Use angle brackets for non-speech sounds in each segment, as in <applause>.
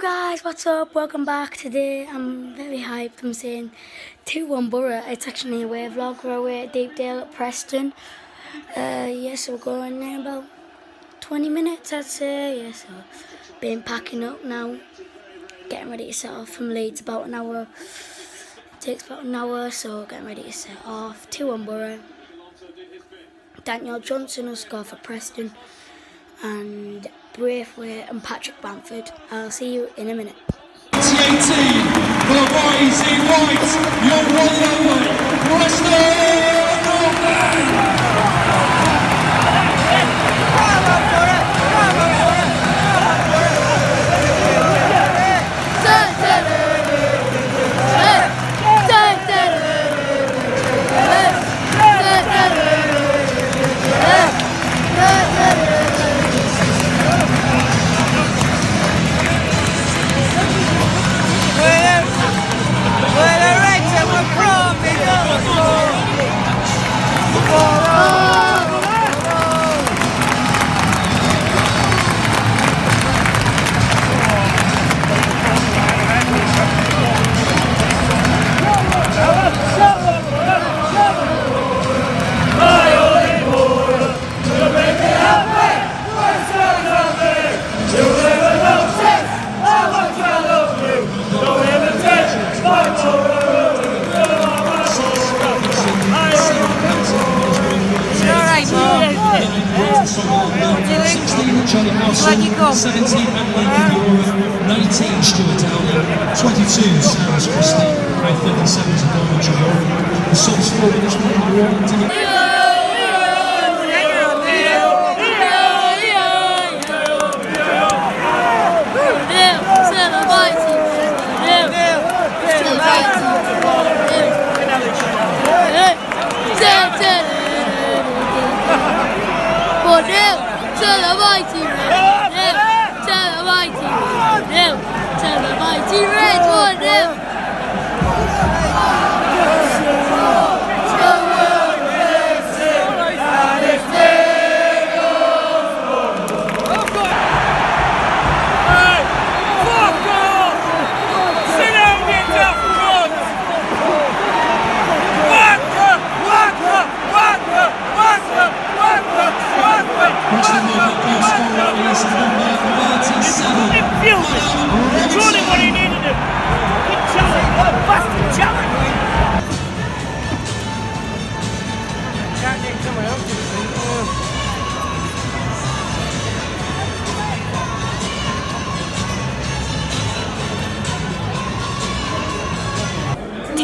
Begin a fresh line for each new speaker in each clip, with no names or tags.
Guys, what's up? Welcome back. Today I'm very hyped. I'm saying 2-1 Boro. It's actually a way vlog. We're away at Deepdale at Preston. Uh, yeah, so we're going in about 20 minutes I'd say. Yeah, so been packing up now. Getting ready to set off from Leeds about an hour. Takes about an hour, so getting ready to set off. 2-1 Boro. Daniel Johnson will score for Preston and Braithwaite and Patrick Bamford. I'll see you in a minute.
Charlie Howson, 17 Madeline 19 Stuart Telemite Red. 1-0, Telemite Red. 1-0, Telemite Red.
1-0.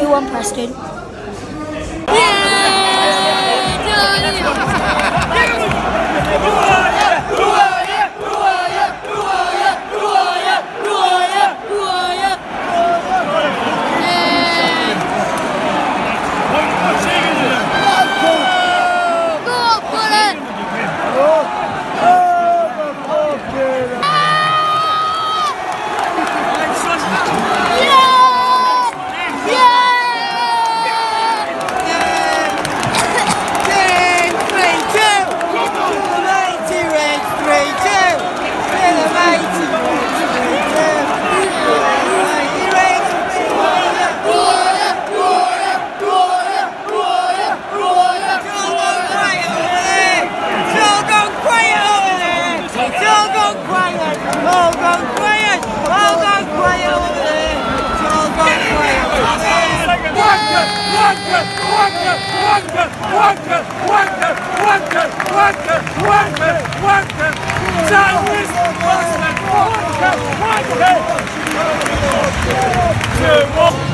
One Preston. Yeah! <laughs>
Two, one.